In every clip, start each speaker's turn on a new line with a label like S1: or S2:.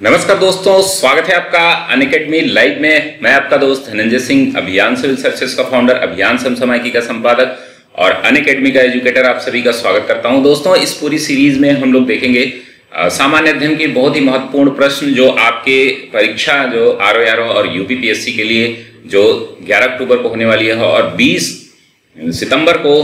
S1: नमस्कार दोस्तों, स्वागत है आपका अन अकेडमी लाइव में। मैं आपका दोस्त धनंजय सिंह, अभियान सिविल सर्विसेज़ का फाउंडर अभियान समसमायिकी का संपादक और अन अकेडमी का एजुकेटर आप सभी का स्वागत करता हूँ। दोस्तों, इस पूरी सीरीज़ में हम लोग देखेंगे सामान्य अध्ययन के बहुत ही महत्वपूर्ण प्रश्न जो आपके परीक्षा, जो आर ओ आर ओ और यूपीपीएससी के लिए जो 11 अक्टूबर को होने वाली है और 20 सितंबर को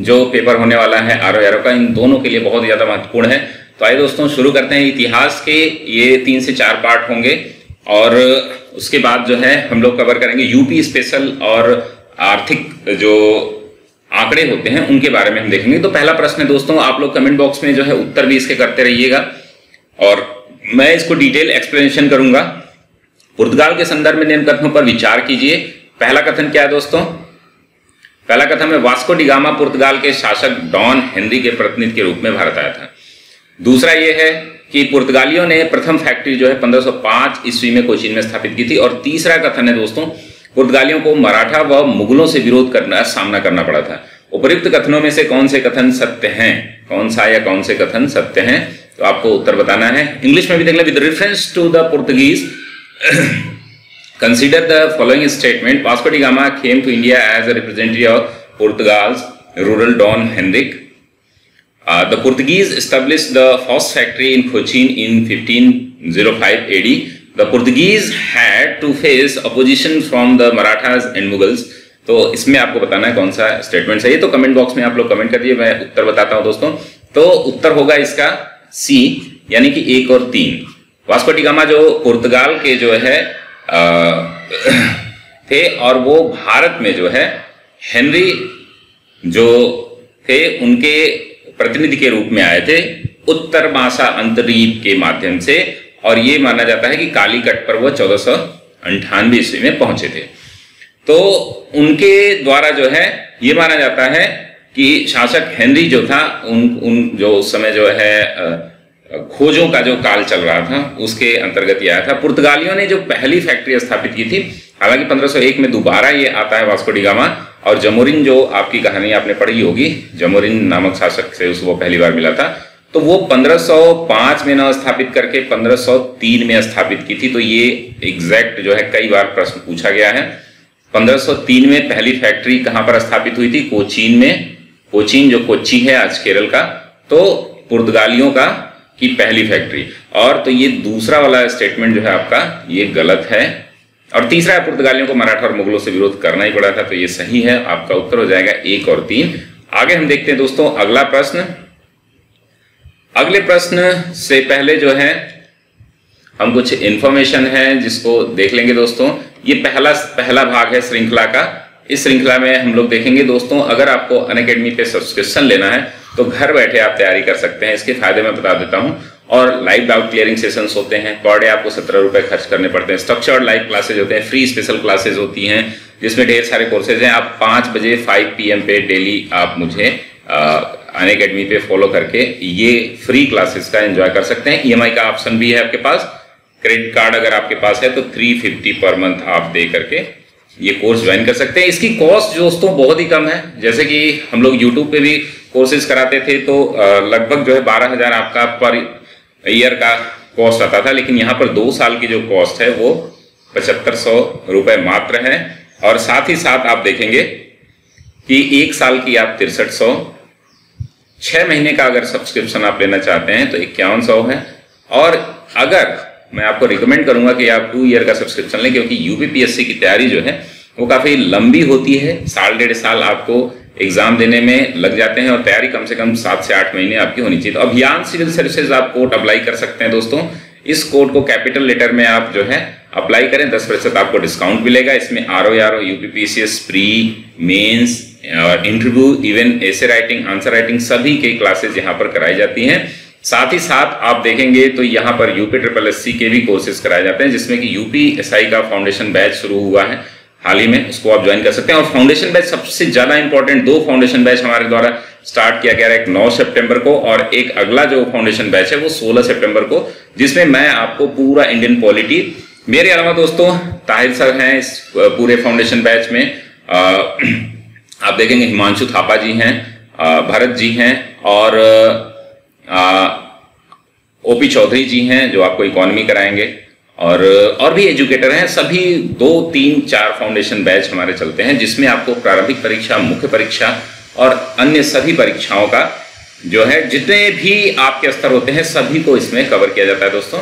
S1: जो पेपर होने वाला है आर ओ का, इन दोनों के लिए बहुत ज़्यादा महत्वपूर्ण है। तो आइए दोस्तों, शुरू करते हैं इतिहास के। ये तीन से चार पार्ट होंगे और उसके बाद जो है, हम लोग कवर करेंगे यूपी स्पेशल और आर्थिक जो आंकड़े होते हैं, उनके बारे में हम देखेंगे। तो पहला प्रश्न है दोस्तों, आप लोग कमेंट बॉक्स में जो है उत्तर भी इसके करते रहिएगा। और मैं इसको डिटेल एक्सप्लेनेशन करूँगा। पुर्तगाल के संदर्भ में निम्न कथनों पर विचार कीजिए। पहला कथन क्या है दोस्तों? पहला कथन है, वास्को डिगामा पुर्तगाल के शासक डॉन हेनरी के प्रतिनिधि के रूप में भारत आया था। दूसरा ये है कि पुर्तगालियों ने प्रथम फैक्ट्री जो है 1505 ईस्वी में कोचीन में स्थापित की थी और तीसरा कथन है दोस्तों, पुर्तगालियों को मराठा व मुगलों से विरोध करना, सामना करना पड़ा था। उपयुक्त कथनों में से कौन से कथन सत्य हैं? कौन सा या कौन से कथन सत्य हैं? तो आपको उत्तर बताना है। इंग्लिश में भी देख लें with reference to the Portuguese consider the following statement Vasco da Gama came to India as a representative of Portugal's ruler Don Henrique Uh, the Portuguese established the first factory in Cochin in 1505 AD. The Portuguese had to face opposition from the Marathas and Mughals. तो इसमें आपको बताना है कौन सा statement सही है तो कमेंट बॉक्स में आप लोग कमेंट करिए मैं उत्तर बताता हूँ दोस्तों तो उत्तर होगा इसका सी यानी कि एक और तीन वास्को डिगामा जो पुर्तगाल के जो है आ, थे और वो भारत में जो है हेनरी जो थे उनके प्रतिनिधि के रूप में आए थे उत्तर मासा अंतरीप के माध्यम से, और ये माना जाता है कि कालीकट पर वो चौदह सौ अंठानवे ईस्वी में पहुँचे थे। तो उनके द्वारा जो है, ये माना जाता है कि शासक हेनरी जो था, उन उन जो उस समय जो है खोजों का जो काल चल रहा था, उसके अंतर्गत ये आया था। पुर्तगालियों ने जो पहली फैक्ट्री स्थापित की थी, हालाँकि 1501 में दोबारा ये आता है वास्को डिगामा और जमोरिन जो आपकी कहानी आपने पढ़ी होगी, जमोरिन नामक शासक से उसको पहली बार मिला था तो वो 1505 में न स्थापित करके 1503 में स्थापित की थी तो ये एग्जैक्ट जो है कई बार प्रश्न पूछा गया है। 1503 में पहली फैक्ट्री कहाँ पर स्थापित हुई थी? कोचीन में। कोचीन जो कोची है आज केरल का तो पुर्तगालियों का की पहली फैक्ट्री और तो ये दूसरा वाला स्टेटमेंट जो है आपका, ये गलत है। और तीसरा पुर्तगालियों को मराठा और मुगलों से विरोध करना ही पड़ा था तो ये सही है, आपका उत्तर हो जाएगा एक और तीन। आगे हम देखते हैं दोस्तों, अगला प्रश्न। अगले प्रश्न से पहले जो है, हम कुछ इंफॉर्मेशन है जिसको देख लेंगे दोस्तों। ये पहला पहला भाग है श्रृंखला का। इस श्रृंखला में हम लोग देखेंगे दोस्तों, अगर आपको अन अकेडमी पे सब्सक्रिप्शन लेना है तो घर बैठे आप तैयारी कर सकते हैं। इसके फ़ायदे मैं बता देता हूँ। और लाइव डाउट क्लियरिंग सेशंस होते हैं। पर डे आपको सत्रह रुपए खर्च करने पड़ते हैं। स्ट्रक्चर्ड लाइव क्लासेज होते हैं। फ्री स्पेशल क्लासेज होती हैं, जिसमें ढेर सारे कोर्सेज हैं। आप पाँच बजे फाइव पीएम पे डेली आप मुझे अन अकेडमी पे फॉलो करके ये फ्री क्लासेस का एंजॉय कर सकते हैं। ईएमआई का ऑप्शन भी है आपके पास। क्रेडिट कार्ड अगर आपके पास है तो थ्री फिफ्टी पर मंथ आप दे करके ये कोर्स ज्वाइन कर सकते हैं। इसकी कॉस्ट दोस्तों बहुत ही कम है। जैसे कि हम लोग यूट्यूब पे भी कोर्सेज कराते थे तो लगभग जो है बारह हज़ार आपका पर ईयर का कॉस्ट आता था, लेकिन यहाँ पर दो साल की जो कॉस्ट है, वो पचहत्तर सौ रुपये मात्र है। और साथ ही साथ आप देखेंगे कि एक साल की आप तिरसठ सौ, छह महीने का अगर सब्सक्रिप्शन आप लेना चाहते हैं तो इक्यावन सौ है। और अगर मैं आपको रिकमेंड करूँगा कि आप टू ईयर का सब्सक्रिप्शन लें, क्योंकि यूपीपीएससी की तैयारी जो है, वो काफ़ी लंबी होती है। साल, डेढ़ साल आपको एग्ज़ाम देने में लग जाते हैं और तैयारी कम से कम सात से आठ महीने आपकी होनी चाहिए। तो अभियान सिविल सर्विसेज़ आप कोर्ट अप्लाई कर सकते हैं दोस्तों। इस कोड को कैपिटल लेटर में आप जो है अप्लाई करें, दस प्रतिशत आपको डिस्काउंट मिलेगा। इसमें R O R O UPPCS pre, mains और interview, even essay writing, answer writing सभी के क्लासेस यहाँ पर कराई जाती हैं। साथ ही साथ आप देखेंगे तो यहाँ पर यूपी ट्रिपल एस के भी कोर्सेज कराए जाते हैं, जिसमें कि यूपी एस का फाउंडेशन बैच शुरू हुआ है। हाल ही में उसको आप ज्वाइन कर सकते हैं। और फाउंडेशन बैच सबसे ज़्यादा इंपॉर्टेंट दो फाउंडेशन बैच हमारे द्वारा स्टार्ट किया गया है। एक 9 सितंबर को और एक अगला जो फाउंडेशन बैच है वो 16 सितंबर को जिसमें मैं आपको पूरा इंडियन पॉलिटी मेरे अलावा दोस्तों ताहिर सर हैं इस पूरे फाउंडेशन बैच में। आ, आप देखेंगे हिमांशु थापा जी हैं भरत जी हैं और ओपी चौधरी जी हैं जो आपको इकोनॉमी कराएँगे। और और भी एजुकेटर हैं, सभी दो, तीन, चार फाउंडेशन बैच हमारे चलते हैं, जिसमें आपको प्रारंभिक परीक्षा, मुख्य परीक्षा और अन्य सभी परीक्षाओं का जो है, जितने भी आपके स्तर होते हैं, सभी को इसमें कवर किया जाता है दोस्तों।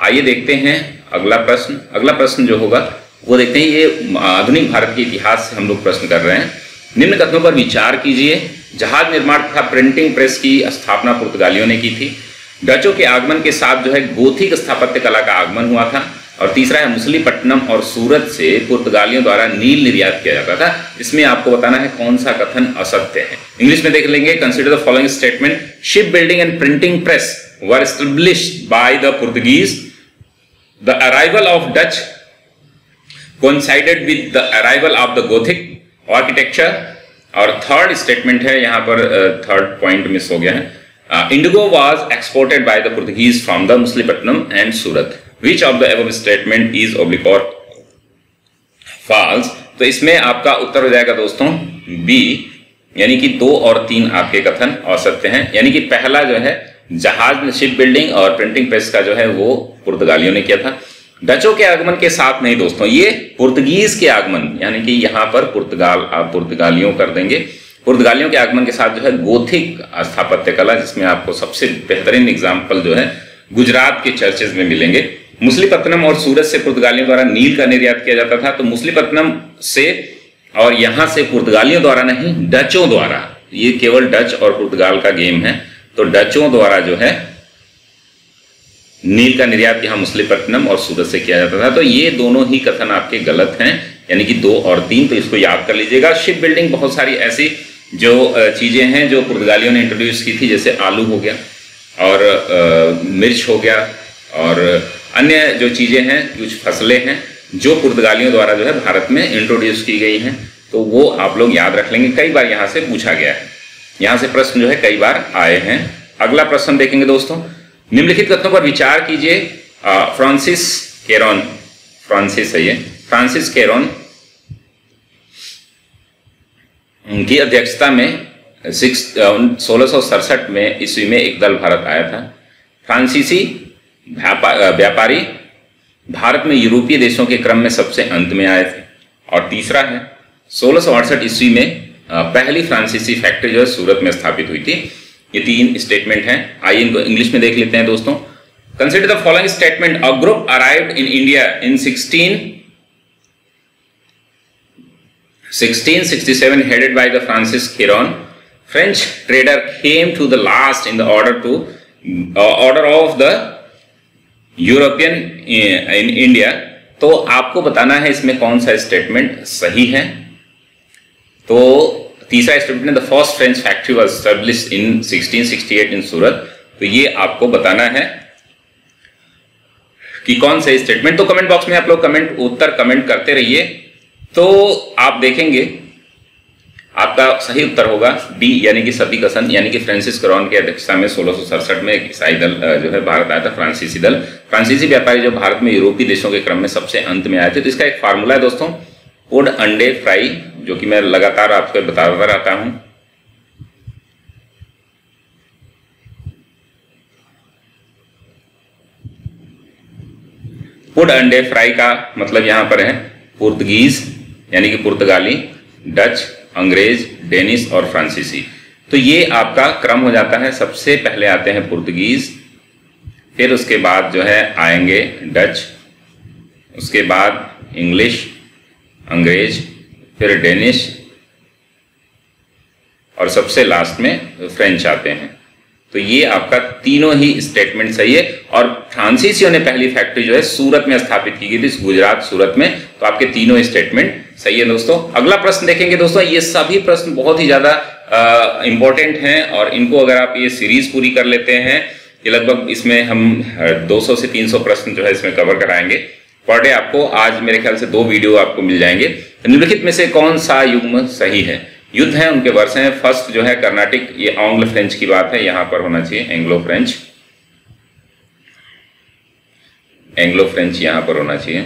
S1: आइए देखते हैं अगला प्रश्न। अगला प्रश्न जो होगा, वो देखते हैं, ये आधुनिक भारत के इतिहास से हम लोग प्रश्न कर रहे हैं। निम्न कथनों पर विचार कीजिए। जहाज़ निर्माण तथा प्रिंटिंग प्रेस की स्थापना पुर्तगालियों ने की थी। डचों के आगमन के साथ जो है गोथिक स्थापत्य कला का आगमन हुआ था और तीसरा है मुसलीपट्टनम और सूरत से पुर्तगालियों द्वारा नील निर्यात किया जाता था। इसमें आपको बताना है कौन सा कथन असत्य है। इंग्लिश में देख लेंगे consider the following statement ship building and printing press were established by the Portuguese the arrival of Dutch coincided with the arrival of the Gothic architecture. और थर्ड स्टेटमेंट है, यहाँ पर थर्ड पॉइंट मिस हो गया है। Indigo was exported by the Portuguese from the Masulipatnam and Surat which of the above statement is oblique are false तो इसमें आपका उत्तर हो जाएगा दोस्तों बी यानी कि दो और तीन आपके कथन असत्य हैं। यानी कि पहला जो है, जहाज़ शिप बिल्डिंग और प्रिंटिंग प्रेस का जो है, वो पुर्तगालियों ने किया था। डचों के आगमन के साथ नहीं दोस्तों, ये पुर्तगीज के आगमन, यानी कि यहाँ पर पुर्तगाल, आप पुर्तगालियों कर देंगे। पुर्तगालियों के आगमन के साथ जो है गोथिक स्थापत्य कला, जिसमें आपको सबसे बेहतरीन एग्ज़ाम्पल जो है गुजरात के चर्चेज में मिलेंगे। मुस्लिपत्तनम और सूरत से पुर्तगालियों द्वारा नील का निर्यात किया जाता था तो मुस्लिपत्तनम से और यहाँ से पुर्तगालियों द्वारा नहीं, डचों द्वारा, ये केवल डच और पुर्तगाल का गेम है तो डचों द्वारा जो है नील का निर्यात यहाँ मुस्लिपट्टनम और सूरत से किया जाता था। तो ये दोनों ही कथन आपके गलत हैं। यानी कि दो और तीन तो इसको याद कर लीजिएगा। शिप बिल्डिंग बहुत सारी ऐसी जो चीज़ें हैं जो पुर्तगालियों ने इंट्रोड्यूस की थी जैसे आलू हो गया और आ, मिर्च हो गया और अन्य जो चीज़ें हैं कुछ फ़सलें हैं जो पुर्तगालियों द्वारा जो है भारत में इंट्रोड्यूस की गई हैं। तो वो आप लोग याद रख लेंगे। कई बार यहाँ से पूछा गया है। यहाँ से प्रश्न जो है कई बार आए हैं। अगला प्रश्न देखेंगे दोस्तों। निम्नलिखित कथनों पर विचार कीजिए। Francis Kieron. फ्रांसिस है ये। फ्रांसिस केरॉन की अध्यक्षता में सिक्स सोलह में ईस्वी में एक दल भारत आया था। फ्रांसीसी व्यापारी भारत में यूरोपीय देशों के क्रम में सबसे अंत में आए थे। और तीसरा है, सोलह ईस्वी में पहली फ्रांसीसी फैक्ट्री जो है सूरत में स्थापित हुई थी। ये तीन स्टेटमेंट हैं। आइए इनको इंग्लिश में देख लेते हैं दोस्तों। Consider the following statement, a group arrived in India in 16 1667 headed by the Francis Chiron French trader came to the last in the order to uh, order of the European in India. तो आपको बताना है इसमें कौन सा statement सही है? तो तीसरा statement the first French factory was established in 1668 in Surat तो ये आपको बताना है कि कौन सा स्टेटमेंट तो कमेंट बॉक्स में आप लोग कमेंट उत्तर कमेंट करते रहिए। तो आप देखेंगे, आपका सही उत्तर होगा बी यानी कि सती कसन यानी कि फ्रांसिस करॉन की अध्यक्षता में सोलह में एक ईसाई दल जो है, भारत आया था, फ्रांसीसी दल। फ्रांसीसी व्यापारी जो भारत में यूरोपीय देशों के क्रम में सबसे अंत में आए थे। तो इसका एक फार्मूला है दोस्तों, उड, अंडे, फ्राई, जो कि मैं लगातार आपको बताता रहता हूँ। फ़ूड अंडे, फ्राई का मतलब यहाँ पर है, पुर्तगीज। यानी कि पुर्तगाली, डच, अंग्रेज़, डेनिस और फ्रांसीसी। तो ये आपका क्रम हो जाता है। सबसे पहले आते हैं पुर्तगीज, फिर उसके बाद जो है आएँगे डच, उसके बाद इंग्लिश, अंग्रेज़, फिर डेनिश, और सबसे लास्ट में फ्रेंच आते हैं। तो ये आपका तीनों ही स्टेटमेंट सही है। और फ्रांसीसियों ने पहली फैक्ट्री जो है, सूरत में स्थापित की गई थी गुजरात सूरत में। तो आपके तीनों स्टेटमेंट सही है दोस्तों। अगला प्रश्न देखेंगे दोस्तों। ये सभी प्रश्न बहुत ही ज़्यादा इंपॉर्टेंट हैं और इनको अगर आप ये सीरीज़ पूरी कर लेते हैं, ये लगभग इसमें हम 200 से 300 प्रश्न जो है इसमें कवर कराएँगे। पर डे आपको आज मेरे ख्याल से दो वीडियो आपको मिल जाएँगे। निम्नलिखित में से कौन सा युग्म सही है? युद्ध है, उनके वर्ष हैं। फ़र्स्ट जो है कर्नाटिक, ये आंग्ल फ्रेंच की बात है, यहाँ पर होना चाहिए, एंग्लो फ्रेंच। एंग्लो फ्रेंच यहाँ पर होना चाहिए।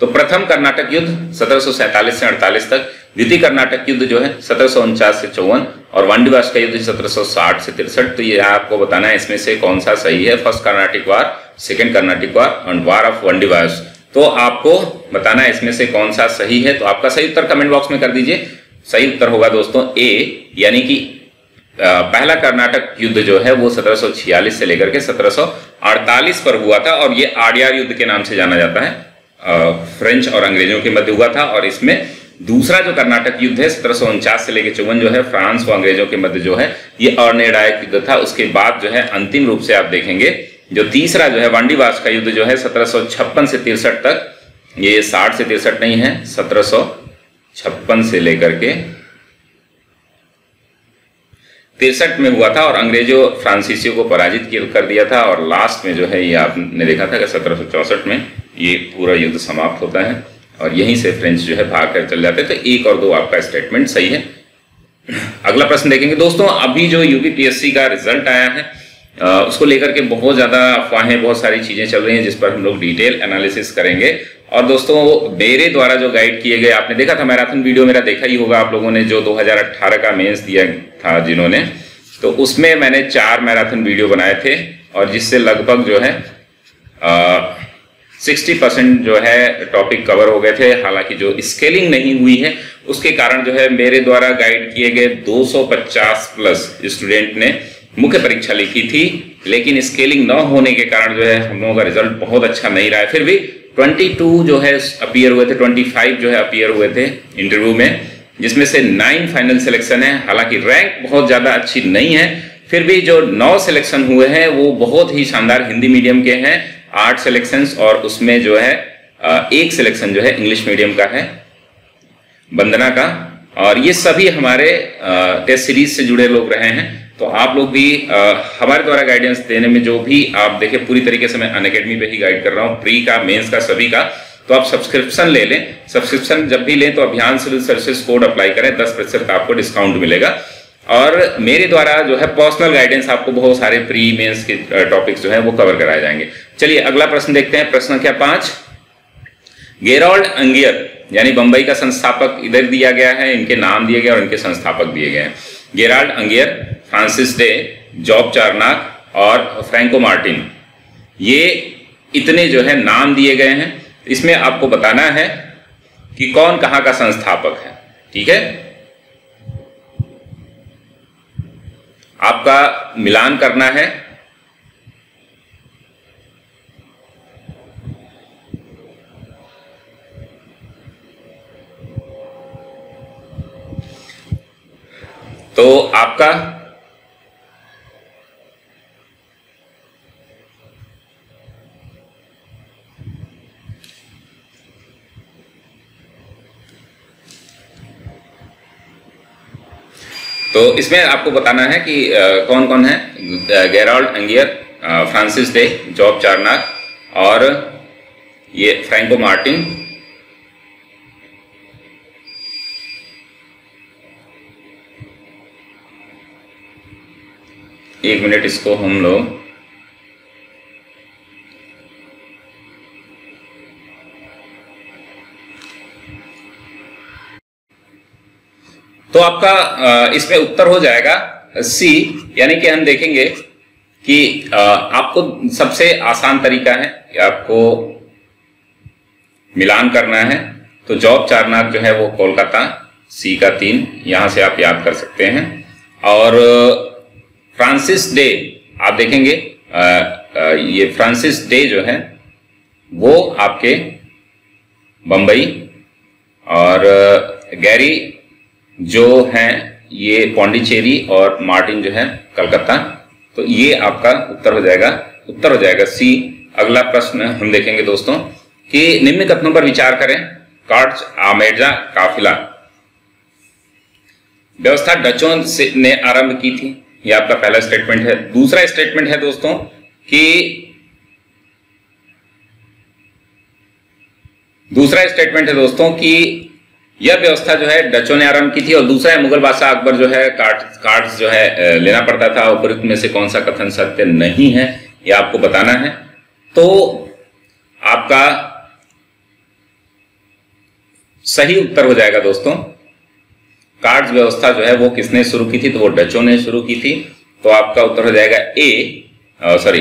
S1: तो प्रथम कर्नाटक युद्ध 1747 से 48 तक। द्वितीय कर्नाटक युद्ध जो है, सत्रह से चौवन, और वांडीवास का युद्ध सत्रह से तिरसठ। तो ये आपको बताना है, इसमें से कौन सा सही है? First Carnatic war second Carnatic war and war of Wandiwash तो आपको बताना है इसमें से कौन सा सही है तो आपका सही उत्तर कमेंट बॉक्स में कर दीजिए। सही उत्तर होगा दोस्तों ए यानी कि पहला कर्नाटक युद्ध जो है, वो 1746 से लेकर के 1748 पर हुआ था, और ये आडियार युद्ध के नाम से जाना जाता है। फ्रेंच और अंग्रेज़ों के मध्य हुआ था, और इसमें दूसरा जो कर्नाटक युद्ध है, सत्रह से लेकर चौवन जो है, फ्रांस व अंग्रेज़ों के मध्य जो है, ये अनिर्णायक युद्ध था। उसके बाद जो है, अंतिम रूप से आप देखेंगे जो तीसरा जो है वांडीवास का युद्ध जो है सत्रह से तिरसठ तक, ये साठ से तिरसठ नहीं है, सत्रह से लेकर के तिरसठ में हुआ था और अंग्रेज़ों फ्रांसीसियों को पराजित कर दिया था और लास्ट में जो है ये आपने देखा था कि सत्रह में ये पूरा युद्ध समाप्त होता है और यहीं से फ्रेंच जो है भाग कर चल जाते तो एक और दो आपका स्टेटमेंट सही है। अगला प्रश्न देखेंगे। दोस्तों, अभी जो यूपीपीएससी का रिज़ल्ट आया है उसको लेकर के बहुत ज़्यादा अफवाहें, बहुत सारी चीज़ें चल रही हैं जिस पर हम लोग डिटेल एनालिसिस करेंगे। और दोस्तों मेरे द्वारा जो गाइड किए गए, आपने देखा था मैराथन वीडियो मेरा देखा ही होगा आप लोगों ने, जो 2018 का मेंस दिया था जिन्होंने। तो उसमें मैंने चार मैराथन वीडियो बनाए थे और जिससे लगभग जो है सिक्सटी परसेंट जो है टॉपिक कवर हो गए थे। हालाँकि जो स्केलिंग नहीं हुई है, उसके कारण जो है मेरे द्वारा गाइड किए गए 250 प्लस स्टूडेंट ने मुख्य परीक्षा लिखी थी, लेकिन स्केलिंग न होने के कारण जो है हम लोगों का रिज़ल्ट बहुत अच्छा नहीं रहा है। फिर भी 22 जो है अपियर हुए थे 25 जो है अपियर हुए थे इंटरव्यू में, जिसमें से नाइन फाइनल सिलेक्शन है। हालाँकि रैंक बहुत ज़्यादा अच्छी नहीं है, फिर भी जो नौ सिलेक्शन हुए हैं, वो बहुत ही शानदार हिंदी मीडियम के हैं। आठ सिलेक्शंस और उसमें जो है एक सिलेक्शन जो है इंग्लिश मीडियम का है वंदना का। और ये सभी हमारे टेस्ट सीरीज़ से जुड़े लोग रहे हैं। तो आप लोग भी आ, हमारे द्वारा गाइडेंस देने में जो भी आप देखें पूरी तरीके से मैं अन पे ही गाइड कर रहा हूँ प्री का मेंस का सभी का। तो आप सब्सक्रिप्शन ले लें। सब्सक्रिप्शन जब भी लें तो Abhiyan civil services code apply करें दस प्रतिशत का आपको डिस्काउंट मिलेगा। और मेरे द्वारा जो है पर्सनल गाइडेंस आपको बहुत सारे प्री मेंस के टॉपिक्स जो है वो कवर कराए जाएँगे। चलिए अगला प्रश्न देखते हैं। प्रश्न क्या पाँच? गेरोल्ड अंगियर यानी बंबई का संस्थापक इधर दिया गया है इनके नाम दिए गए और इनके संस्थापक दिए गए हैं। Gerald Aungier Francis Day, Job Charnock और फ्रैंको मार्टिन। ये इतने जो है नाम दिए गए हैं। इसमें आपको बताना है कि कौन कहाँ का संस्थापक है। ठीक है? आपका मिलान करना है। तो आपका तो इसमें आपको बताना है कि कौन कौन है? Gerald Aungier Francis Day Job Charnock और ये फ्रैंको मार्टिन एक मिनट इसको हम लोग तो आपका इसमें उत्तर हो जाएगा सी यानी कि हम देखेंगे कि आपको सबसे आसान तरीका है कि आपको मिलान करना है। तो जॉब चारनाथ जो है वो कोलकाता सी का तीन, यहाँ से आप याद कर सकते हैं। और, फ्रांसिस डे, आप देखेंगे ये फ्रांसिस डे जो है, वो आपके बंबई और गैरी जो है, ये पौंडीचेरी और मार्टिन जो है, कलकत्ता। तो ये आपका उत्तर हो जाएगा। उत्तर हो जाएगा सी अगला प्रश्न हम देखेंगे दोस्तों कि निम्न कथनों पर विचार करें। कार्ड आमेजा, काफिला। व्यवस्था डचों से ने आरंभ की थी। ये आपका पहला स्टेटमेंट है। दूसरा स्टेटमेंट है दोस्तों कि दूसरा स्टेटमेंट है दोस्तों कि यह व्यवस्था जो है डचों ने आरंभ की थी और दूसरा है, मुगल बादशाह अकबर जो है, कार्ड कार्ड जो है लेना पड़ता था। उपयुक्त में से कौन सा कथन सत्य नहीं है यह आपको बताना है। तो आपका सही उत्तर हो जाएगा दोस्तों। कार्ड्स व्यवस्था जो है, वो किसने शुरू की थी? तो वो डचों ने शुरू की थी। तो आपका उत्तर हो जाएगा ए सॉरी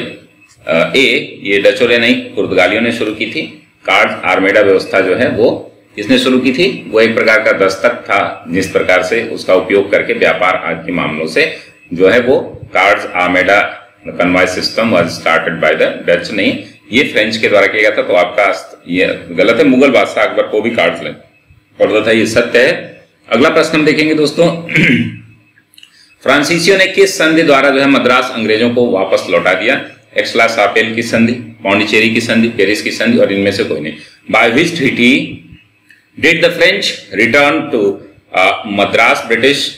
S1: ए, ये डचों ने नहीं पुर्तगालियों ने शुरू की थी। कार्ड आर्मेडा व्यवस्था जो है, वो किसने शुरू की थी? वो एक प्रकार का दस्तक था जिस प्रकार से उसका उपयोग करके व्यापार के मामलों से जो है वो card armada convoys system was started by the Dutch नहीं ये फ्रेंच के द्वारा किया गया था तो आपका ये गलत है, मुगल बादशाह अकबर को भी कार्ड पढ़ता था ये सत्य है। अगला प्रश्न हम देखेंगे दोस्तों। फ्रांसीसियों ने किस संधि द्वारा जो है मद्रास अंग्रेज़ों को वापस लौटा दिया? एक्सला, सापेल की संधि, पौंडीचेरी की संधि, पेरिस की संधि, और इनमें से कोई नहीं। By which treaty did the French return to Madras British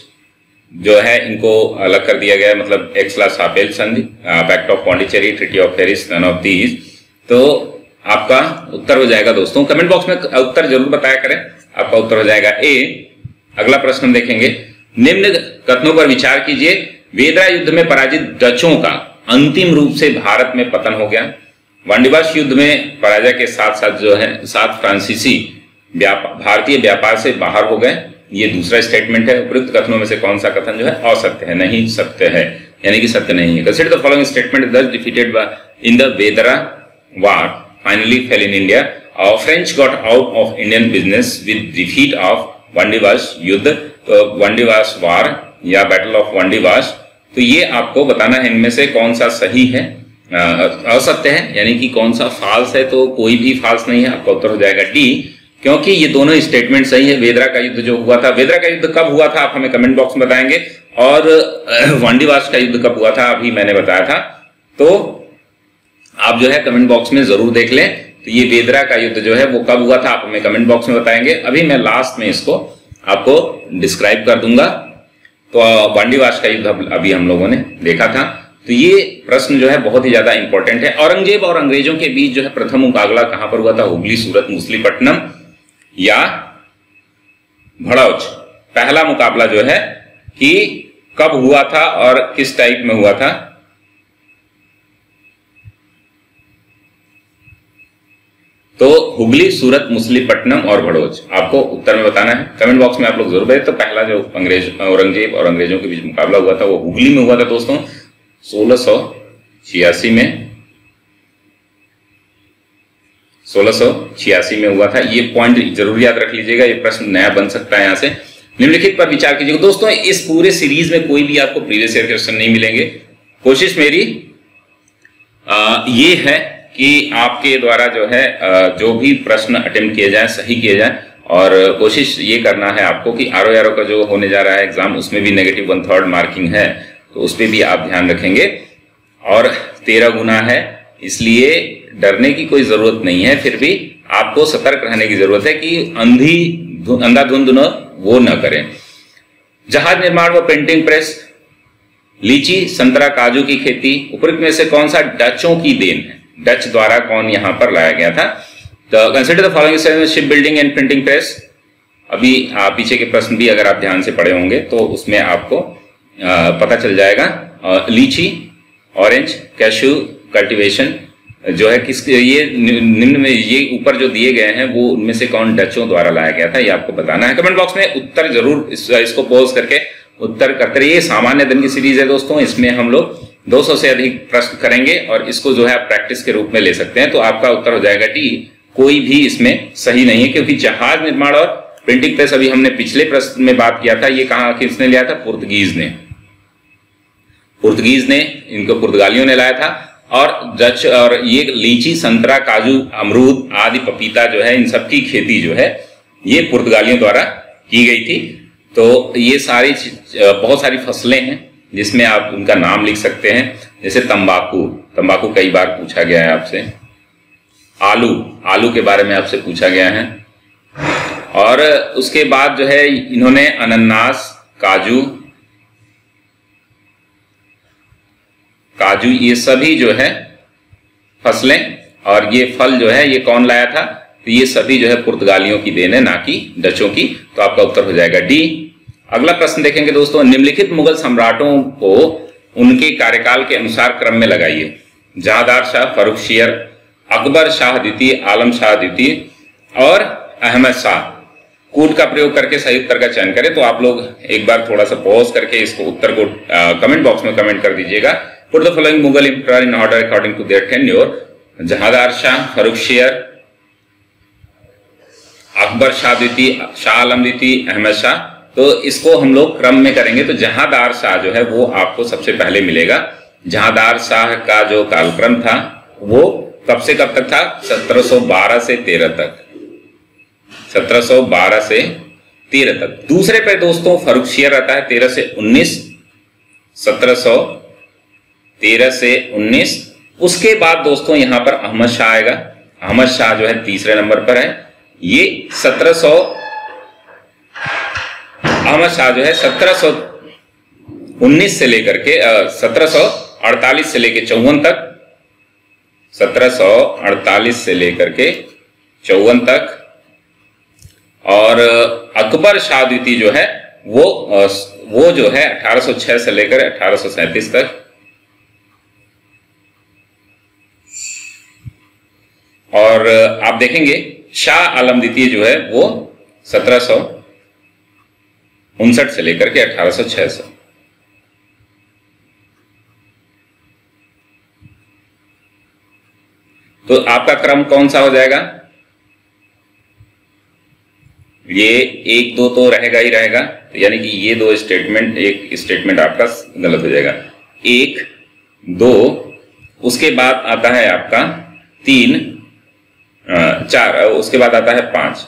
S1: जो है, इनको अलग कर दिया गया मतलब एक्सला संधि pact of Pondicherry treaty of Paris none of these तो आपका उत्तर हो जाएगा दोस्तों कमेंट बॉक्स में उत्तर ज़रूर बताया करें। आपका उत्तर हो जाएगा ए अगला प्रश्न देखेंगे। निम्न कथनों पर विचार कीजिए। वेदरा युद्ध में पराजित डचों का अंतिम रूप से भारत में पतन हो गया। वांडिवास युद्ध में पराजय के साथ साथ जो है, सात फ्रांसीसी भारतीय व्यापार से बाहर हो गए। ये दूसरा स्टेटमेंट है उपयुक्त कथनों में से कौन सा कथन जो है, असत्य है, नहीं सत्य है, यानी कि सत्य नहीं है। Consider the following statement Dutch defeated in the Bedara war finally fell in India और French got out of Indian business with defeat of Wandiwash युद्ध वंडीवास वार या बैटल ऑफ़ वंडीवास तो ये आपको बताना है इनमें से कौन सा सही है असत्य है, यानी कि कौन सा फाल्स है तो कोई भी फाल्स नहीं है, आपका उत्तर हो जाएगा डी क्योंकि ये दोनों स्टेटमेंट सही है। वेदरा का युद्ध जो हुआ था। वेदरा का युद्ध कब हुआ था? आप हमें कमेंट बॉक्स में बताएँगे। और वांडीवास का युद्ध कब हुआ था? अभी मैंने बताया था। तो आप जो है कमेंट बॉक्स में ज़रूर देख लें। तो ये वेदरा का युद्ध जो है, वो कब हुआ था? आप हमें कमेंट बॉक्स में बताएँगे। अभी मैं लास्ट में इसको आपको डिस्क्राइब कर दूँगा। तो वांडीवास का युद्ध अभी हम लोगों ने देखा था। तो ये प्रश्न जो है, बहुत ही ज़्यादा इंपॉर्टेंट है। औरंगज़ेब और अंग्रेज़ों के बीच जो है प्रथम मुकाबला कहाँ पर हुआ था? हुगली, सूरत, मुसलीपट्टनम। या भड़ौच। पहला मुकाबला जो है कि कब हुआ था और किस टाइप में हुआ था? तो हुगली, सूरत, मुसलीपट्टनम और भड़ोच। आपको उत्तर में बताना है। कमेंट बॉक्स में आप लोग ज़रूर तो पहला जो अंग्रेज़, औरंगज़ेब और अंग्रेज़ों के बीच मुकाबला हुआ था, वो हुगली में हुआ था दोस्तों। सोलह में सोलह में हुआ था। ये पॉइंट ज़रूर याद रख लीजिएगा ये प्रश्न नया बन सकता है यहाँ से। निम्नलिखित पर विचार कीजिएगा। दोस्तों इस पूरे सीरीज़ में कोई भी आपको प्रीवियस ईयर क्वेश्चन नहीं मिलेंगे। कोशिश मेरी आ, ये है कि आपके द्वारा जो है आ, जो भी प्रश्न अटेम्प्ट किए जाए सही किए जाए और कोशिश ये करना है आपको कि आर ओ का जो होने जा रहा है एग्ज़ाम उसमें भी नेगेटिव वन थर्ड मार्किंग है तो उस पर भी आप ध्यान रखेंगे। और तेरह गुना है इसलिए डरने की कोई ज़रूरत नहीं है फिर भी आपको सतर्क रहने की ज़रूरत है कि अंधी अंधाधुंध न वो न करें। जहाज़ निर्माण व प्रिंटिंग प्रेस लीची संतरा काजू की खेती उपयुक्त में से कौन सा डचों की देन है? डच द्वारा कौन यहाँ पर लाया गया था? तो consider the following ship building and printing press अभी आ, पीछे के प्रश्न भी अगर आप ध्यान से पढ़े होंगे तो उसमें आपको पता चल जाएगा। लीची ऑरेंज कैशू कल्टीवेशन जो है किस ये निम्न में ये ऊपर जो दिए गए हैं वो उनमें से कौन डचों द्वारा लाया गया था ये आपको बताना है। कमेंट बॉक्स में उत्तर ज़रूर इस, इसको पोज करके उत्तर करते रहिए। सामान्य दिन की सीरीज़ है दोस्तों इसमें हम लोग 200 से अधिक प्रश्न करेंगे और इसको जो है आप प्रैक्टिस के रूप में ले सकते हैं तो आपका उत्तर हो जाएगा डी कोई भी इसमें सही नहीं है क्योंकि जहाज़ निर्माण और प्रिंटिंग प्रेस अभी हमने पिछले प्रश्न में बात किया था ये कहा किसने लिया था? पुर्तगीज ने। पुर्तगीज ने इनको पुर्तगालियों ने लाया था। और डच और ये लीची, संतरा, काजू, अमरूद आदि पपीता जो है, इन सब की खेती जो है, ये पुर्तगालियों द्वारा की गई थी। तो ये सारी बहुत सारी फ़सलें हैं, जिसमें आप उनका नाम लिख सकते हैं। जैसे तंबाकू तंबाकू कई बार पूछा गया है आपसे। आलू आलू के बारे में आपसे पूछा गया है। और उसके बाद जो है, इन्होंने अनन्नास, काजू काजू, ये सभी जो है फ़सलें, और ये फल जो है, ये कौन लाया था? तो ये सभी जो है पुर्तगालियों की देन है, ना कि डचों की। तो आपका उत्तर हो जाएगा डी। अगला प्रश्न देखेंगे दोस्तों, निम्नलिखित मुगल सम्राटों को उनके कार्यकाल के अनुसार क्रम में लगाइए। जहादार शाह फरुख शेयर, अकबर शाह द्वितीय, आलम शाह द्वितीय, और अहमद शाह। कूट का प्रयोग करके सही उत्तर का चयन करें तो आप लोग एक बार थोड़ा सा पॉज करके इसको उत्तर को कमेंट बॉक्स में कमेंट कर दीजिएगा। Put the following Mughal emperor in order according to their tenure Jahandar Shah Farrukh Siyar Akbar Shah द्वितीय शाह आलम द्वितीय अहमद शाह तो इसको हम लोग क्रम में करेंगे तो जहादार शाह जो है वो आपको सबसे पहले मिलेगा। जहादार शाह का जो कालक्रम था, वो कब से कब तक था? 1712 से 13 तक। 1712 से 13 तक। दूसरे पे दोस्तों फरुख शेयर आता है 13 से 19 1713 से 19 उसके बाद दोस्तों यहाँ पर अहमद शाह आएगा। अहमद शाह जो है तीसरे नंबर पर है। ये 1700 अहमद शाह जो है 1719 से लेकर के सत्रह 1748 से लेकर चौवन तक। 1748 से लेकर के चौवन तक। और अकबर शाह द्वितीय जो है, वो वो जो है 1806 से लेकर अठारह तक। और आप देखेंगे, शाह आलम द्वितीय जो है, वो सत्रह सौ उनसठ से लेकर के अठारह सौ छह सौ। तो आपका क्रम कौन सा हो जाएगा? ये एक दो तो रहेगा ही रहेगा तो यानी कि ये दो स्टेटमेंट एक स्टेटमेंट आपका गलत हो जाएगा। एक, दो, उसके बाद आता है आपका तीन चार उसके बाद आता है पाँच।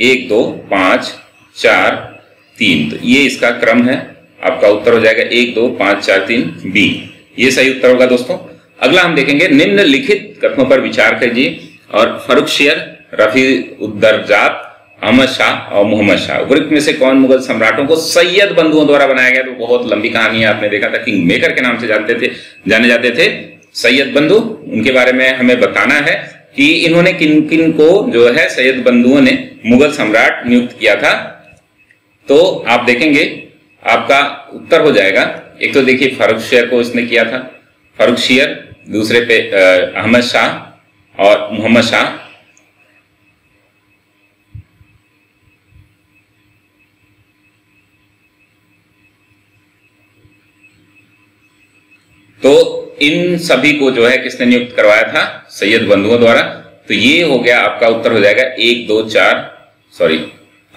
S1: एक, दो, पाँच, चार, तीन। तो ये इसका क्रम है। आपका उत्तर हो जाएगा एक, दो, पाँच, चार, तीन, बी। ये सही उत्तर होगा दोस्तों। अगला हम देखेंगे निम्नलिखित कथनों पर विचार कीजिए और फरुख शेयर रफी उद्दरजात अहमद शाह और मोहम्मद शाह। उपयुक्त में से कौन मुगल सम्राटों को सैयद बंधुओं द्वारा बनाया गया? तो बहुत लंबी कहानी है, आपने देखा था, किंग मेकर के नाम से जानते थे, जाने जाते थे। सैयद बंधु, उनके बारे में हमें बताना है। कि इन्होंने किन किन को जो है सैयद बंधुओं ने मुगल सम्राट नियुक्त किया था। तो आप देखेंगे, आपका उत्तर हो जाएगा। एक तो देखिए, फारूक शेयर को इसने किया था। फारूक शेयर दूसरे पे अहमद शाह और मोहम्मद शाह। तो इन सभी को जो है किसने नियुक्त करवाया था? सैयद बंधुओं द्वारा। तो ये हो गया आपका उत्तर हो जाएगा एक, दो, चार सॉरी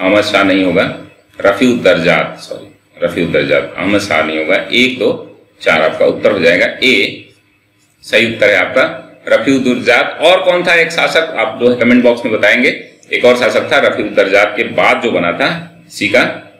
S1: अहमद शाह नहीं होगा। रफी उद्दरजात सॉरी रफी उद्दरजात अहमद शाह नहीं होगा। एक, दो, चार आपका उत्तर हो जाएगा। ए, सही उत्तर है आपका। रफी उद्दरजात और कौन था एक शासक? आप जो है कमेंट बॉक्स में बताएँगे। एक और शासक था, रफी उद्दरजात के बाद जो बना था, सी का।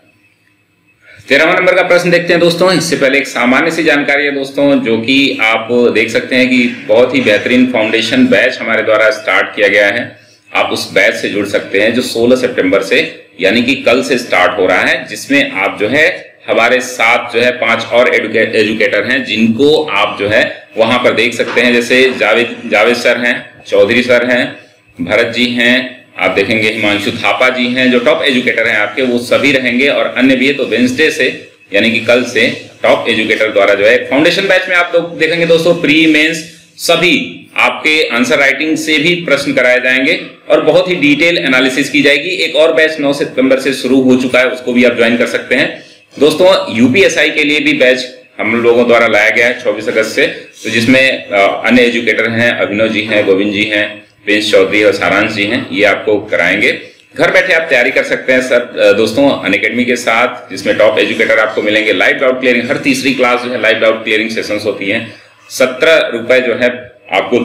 S1: तेरहवा नंबर का प्रश्न देखते हैं दोस्तों। इससे पहले एक सामान्य सी जानकारी है दोस्तों जो कि आप देख सकते हैं कि बहुत ही बेहतरीन फाउंडेशन बैच हमारे द्वारा स्टार्ट किया गया है। आप उस बैच से जुड़ सकते हैं जो 16 सितंबर से यानी कि कल से स्टार्ट हो रहा है जिसमें आप जो है हमारे साथ जो है पाँच और एडुके, एजुकेटर हैं जिनको आप जो है वहाँ पर देख सकते हैं। जैसे जावेद जावेद सर हैं चौधरी सर हैं भरत जी हैं आप देखेंगे हिमांशु थापा जी हैं, जो टॉप एजुकेटर हैं आपके, वो सभी रहेंगे और अन्य भी है तो वेंसडे से, यानी कि कल से टॉप एजुकेटर द्वारा जो है फाउंडेशन बैच में आप लोग देखेंगे दोस्तों प्री मेंस सभी आपके आंसर राइटिंग से भी प्रश्न कराए जाएँगे और बहुत ही डिटेल एनालिसिस की जाएगी। एक और बैच 9 सितंबर से शुरू हो चुका है, उसको भी आप ज्वाइन कर सकते हैं। दोस्तों यूपीएसआई के लिए भी बैच हम लोगों द्वारा लाया गया है चौबीस अगस्त से तो जिसमें अन्य एजुकेटर हैं, अभिनव जी हैं, गोविंद जी हैं प्रिंस चौधरी और सारांश जी हैं, ये आपको कराएँगे। घर बैठे आप तैयारी कर सकते हैं, सर दोस्तों अन अकेडमी के साथ, जिसमें टॉप एजुकेटर आपको मिलेंगे। लाइव डाउट क्लियरिंग, हर तीसरी क्लास जो है, लाइव डाउट क्लियरिंग सेशन होती है। सत्रह रुपए जो है, आपको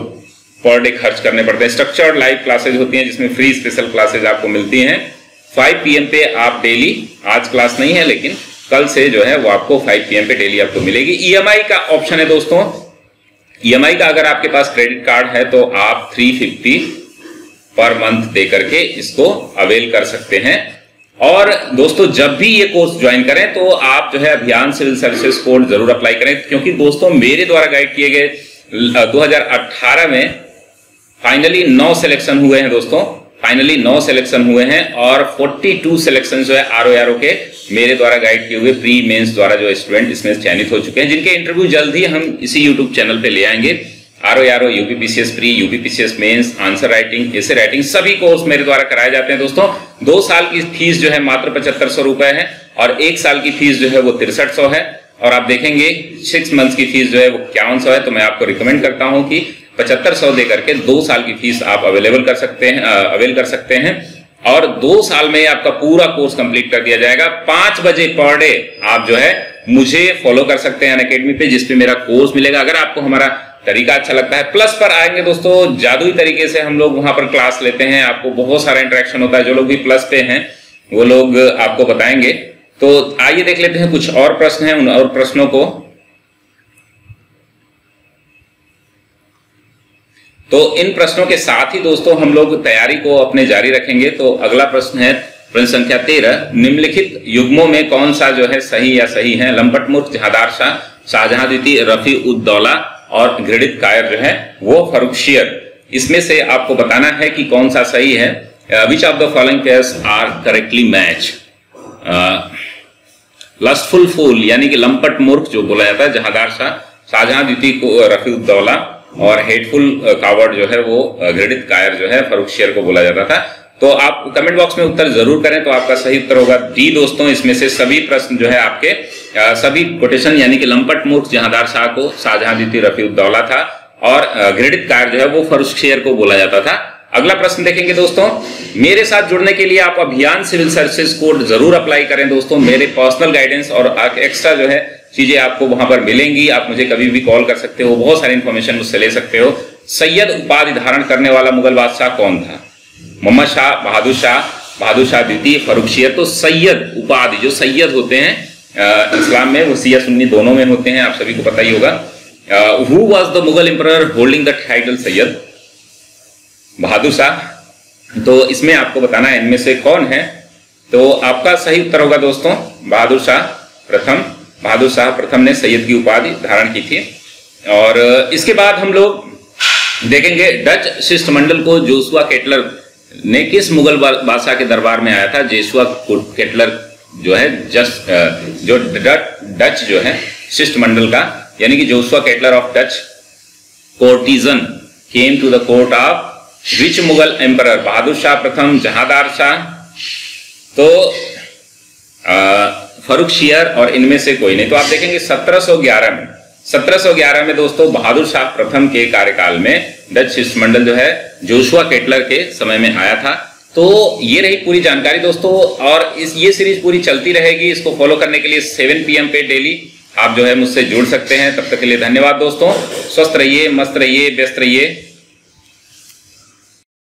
S1: पर डे खर्च करने पड़ते हैं। स्ट्रक्चर्ड लाइव क्लासेज होती हैं, जिसमें फ्री स्पेशल क्लासेज आपको मिलती हैं। 5 पीएम पे आप डेली, आज क्लास नहीं है, लेकिन कल से जो है, वो आपको 5 पीएम पे डेली आपको मिलेगी। ईएमआई का ऑप्शन है, दोस्तों। ईएमआई e का अगर आपके पास क्रेडिट कार्ड है तो आप 350 पर मंथ दे करके इसको अवेल कर सकते हैं। और दोस्तों, जब भी ये कोर्स ज्वाइन करें तो आप जो है अभियान सिविल सर्विसेज़ कोड ज़रूर अप्लाई करें, क्योंकि दोस्तों, मेरे द्वारा गाइड किए गए 2018 में फाइनली नौ सिलेक्शन हुए हैं दोस्तों। फाइनली नौ सिलेक्शन हुए हैं और 42 सिलेक्शन जो है आर ओ के मेरे द्वारा गाइड किए हुए प्री मेंस द्वारा जो स्टूडेंट इसमें चयनित हो चुके हैं। जिनके इंटरव्यू जल्द ही हम इसी यूट्यूब चैनल पे ले आएँगे। R O R O UPPCS pre UPPCS mains answer writing essay writing सभी कोर्स मेरे द्वारा कराए जाते हैं दोस्तों। दो साल की फ़ीस जो है मात्र पचहत्तर सौ रुपए है और एक साल की फ़ीस जो है वो तिरसठ सौ है। और आप देखेंगे सिक्स मंथ्स की फ़ीस जो है वो इक्यावन सौ है। तो मैं आपको रिकमेंड करता हूँ कि पचहत्तर सौ दे करके दो साल की फ़ीस आप अवेलेबल कर सकते हैं अवेल कर सकते हैं। और दो साल में आपका पूरा कोर्स कंप्लीट कर दिया जाएगा। पाँच बजे पर डे आप जो है मुझे फॉलो कर सकते हैं अकेडमी पे जिसपे मेरा कोर्स मिलेगा। अगर आपको हमारा तरीका अच्छा लगता है प्लस पर आएँगे दोस्तों, जादुई तरीके से हम लोग वहाँ पर क्लास लेते हैं। आपको बहुत सारा इंटरेक्शन होता है। जो लोग भी प्लस पे हैं, वो लोग आपको बताएँगे। तो आइए देख लेते हैं कुछ और प्रश्न हैं उन और प्रश्नों को। तो इन प्रश्नों के साथ ही दोस्तों हम लोग तैयारी को अपने जारी रखेंगे। तो अगला प्रश्न है, प्रश्न संख्या तेरह, निम्नलिखित युग्मों में कौन सा जो है सही या सही है? लंपट मुर्ख जहादार शाह, शाहजहां द्वितीय, रफी उद्दौला और घृणित कायर जो है, वो फरुखशियर इसमें से आपको बताना है कि कौन सा सही है। Which of the following pairs are correctly match lustful fool यानी कि लंपट मूर्ख जो बोला जाता है, जहादार शाह, शाहजहां द्वितीय को रफी उद्दौला और हेटफुल कावर्ड जो है वो घृणित कायर जो है फरूख शेयर को बोला जाता था। तो आप कमेंट बॉक्स में उत्तर ज़रूर करें तो आपका सही उत्तर होगा। डी दोस्तों इसमें से सभी प्रश्न जो है आपके आ, सभी कोटेशन यानी कि लंपट मूर्ख जहादार शाह को शाहजहां रफी उद्दौला था और घृणित कायर जो है वो फरूख शेयर को बोला जाता था। अगला प्रश्न देखेंगे दोस्तों। मेरे साथ जुड़ने के लिए आप अभियान सिविल सर्विसेज़ कोड ज़रूर अप्लाई करें दोस्तों। मेरे पर्सनल गाइडेंस और एक्स्ट्रा जो है चीज़ें आपको वहाँ पर मिलेंगी, आप मुझे कभी भी कॉल कर सकते हो, बहुत सारी इंफॉर्मेशन मुझसे ले सकते हो। सैयद उपाधि धारण करने वाला मुगल बादशाह कौन था? मोहम्मद शाह, बहादुर शाह बहादुर शाह द्वितीय फरुखशियर तो सैयद उपाधि, जो सैयद होते हैं इस्लाम में, वो सिया सुन्नी दोनों में होते हैं, आप सभी को पता ही होगा। Who was the Mughal emperor holding the title Sayyid? Bahadur Shah. तो इसमें आपको बताना है, इनमें से कौन है? तो आपका सही उत्तर होगा दोस्तों, बहादुर शाह, प्रथम। बहादुर शाह प्रथम ने सैयद की उपाधि धारण की थी। और इसके बाद हम लोग देखेंगे डच शिष्टमंडल को जोसुआ केटलर ने किस मुगल बादशाह के दरबार में आया था। जेसुआ केटलर जो है जस्ट जो डच जो है, शिष्टमंडल का, यानी कि Joshua Ketelaar of Dutch courtesan came to the court of which Mughal emperor Bahadur Shah प्रथम, जहादार शाह। तो फरुख शियर और इनमें से कोई नहीं। तो आप देखेंगे 1711 में 1711 में दोस्तों बहादुर शाह प्रथम के कार्यकाल में डच शिष्टमंडल जो है, जोशुआ केटलर के समय में आया था। तो ये रही पूरी जानकारी दोस्तों, और इस, ये सीरीज़ पूरी चलती रहेगी, इसको फॉलो करने के लिए 7 पीएम पे डेली आप जो है मुझसे जुड़ सकते हैं। तब तक के लिए धन्यवाद दोस्तों। स्वस्थ रहिए, मस्त रहिए, व्यस्त रहिए।